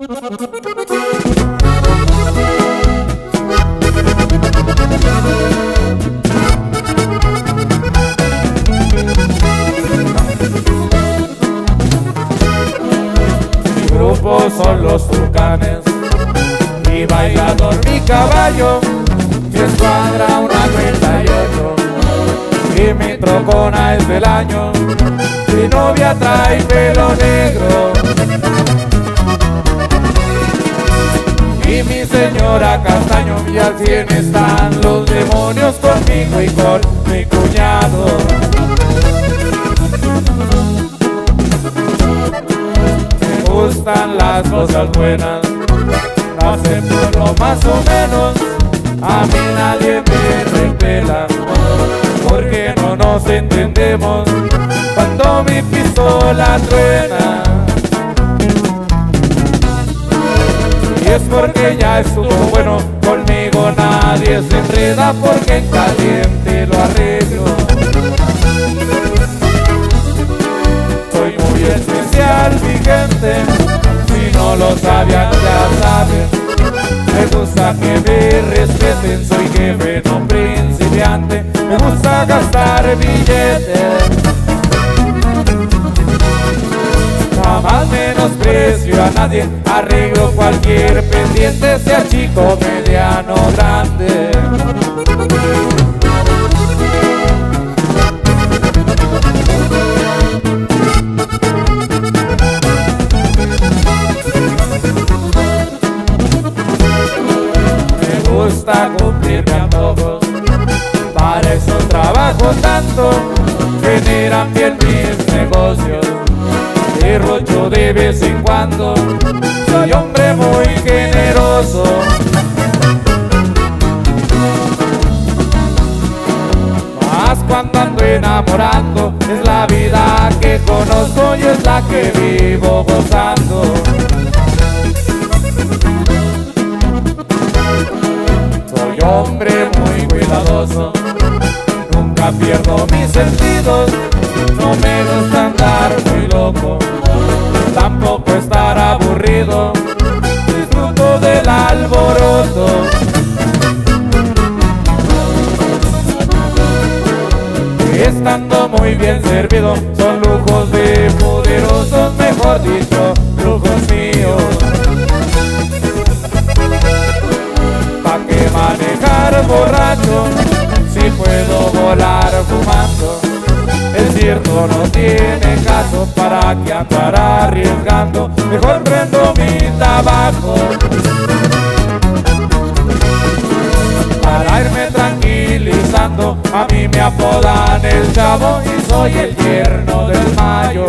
Mi grupo son los tucanes, mi bailador, mi caballo, mi escuadra una 98 y mi trocona es del año, mi novia trae pelo negro señora castaño y al cien están los demonios conmigo y con mi cuñado. Me gustan las cosas buenas, hacen por lo más o menos, a mí nadie me repela, porque no nos entendemos cuando mi pistola truena. Porque ya estuvo bueno, conmigo nadie se enreda porque en caliente lo arreglo. Soy muy especial, mi gente, si no lo sabían ya saben. Me gusta que me respeten, soy jefe, no principiante. Me gusta gastar billetes. Menosprecio a nadie, arreglo cualquier pendiente, sea chico, mediano, grande. Me gusta cumplirme antojos, para eso trabajo tanto, generan bien mis negocios derrocho de vez en cuando. Soy hombre muy generoso. Más cuando ando enamorando, es la vida que conozco y es la que vivo gozando. Soy hombre muy cuidadoso, nunca pierdo mis sentidos, Muy bien servido, son lujos de poderosos, mejor dicho, lujos míos. ¿Pa' qué manejar borracho si puedo volar fumando? Es cierto, no tiene caso para que andar arriesgando. Mejor prendo mi tabaco A mí me apodan el chavo y soy el tierno del mayo.